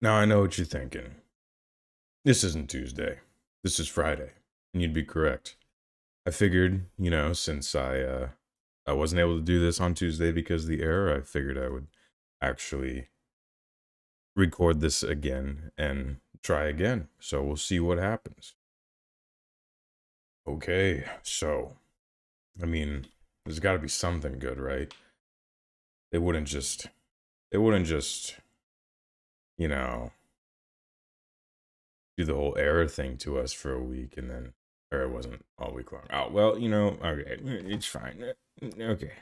Now I know what you're thinking. This isn't Tuesday. This is Friday. And you'd be correct. I figured, you know, since I uh I wasn't able to do this on Tuesday because of the error, I figured I would actually record this again and try again. So we'll see what happens. Okay, so I mean, there's got to be something good, right? They wouldn't just they wouldn't just you know, do the whole error thing to us for a week and then, or it wasn't all week long. Oh, well, you know, okay, it's fine. Uh, okay.